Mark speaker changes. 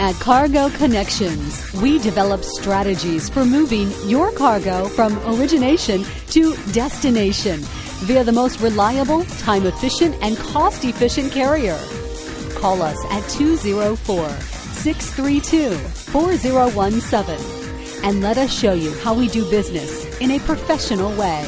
Speaker 1: At Cargo Connections, we develop strategies for moving your cargo from origination to destination via the most reliable, time efficient, and cost efficient carrier. Call us at 204 632 4017 and let us show you how we do business in a professional way.